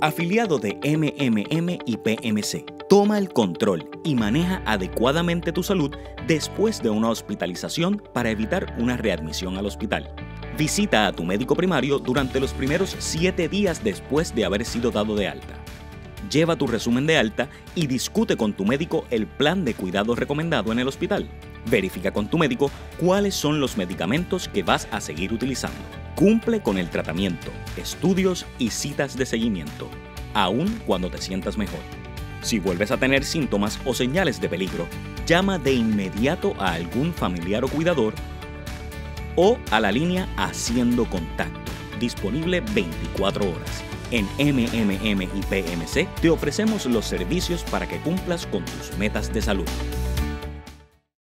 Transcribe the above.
afiliado de MMM y PMC. Toma el control y maneja adecuadamente tu salud después de una hospitalización para evitar una readmisión al hospital. Visita a tu médico primario durante los primeros 7 días después de haber sido dado de alta. Lleva tu resumen de alta y discute con tu médico el plan de cuidado recomendado en el hospital. Verifica con tu médico cuáles son los medicamentos que vas a seguir utilizando. Cumple con el tratamiento, estudios y citas de seguimiento, aun cuando te sientas mejor. Si vuelves a tener síntomas o señales de peligro, llama de inmediato a algún familiar o cuidador o a la línea Haciendo Contacto, disponible 24 horas. En MMM y PMC te ofrecemos los servicios para que cumplas con tus metas de salud.